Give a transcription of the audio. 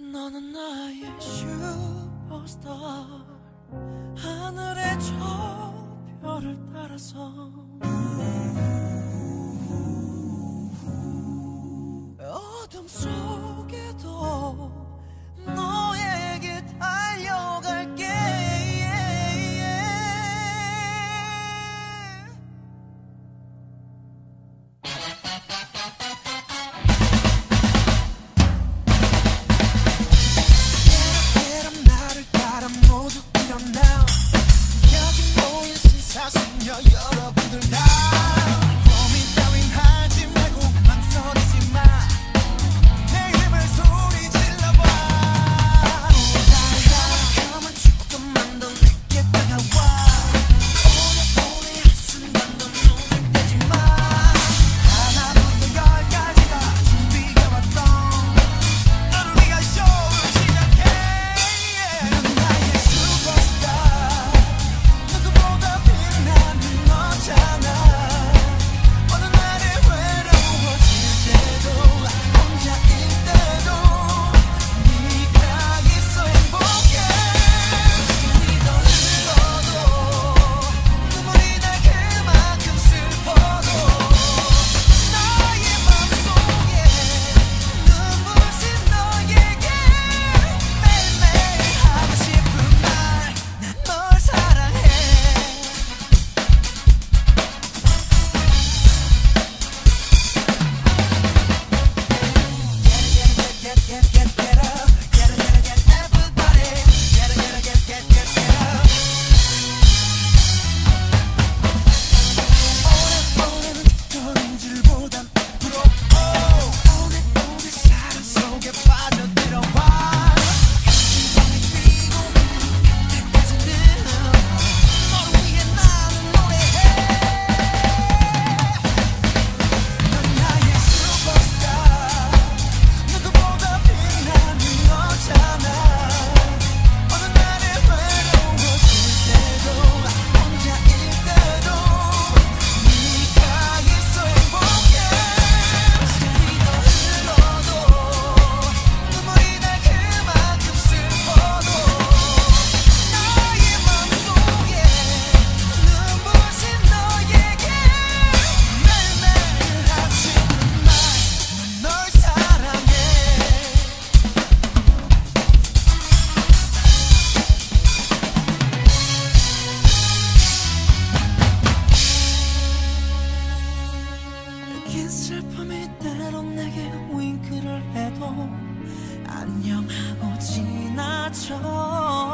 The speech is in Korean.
너는 나의 슈퍼스타 하늘의 저 별을 따라서. 어둠 속 안녕하고 지나쳐.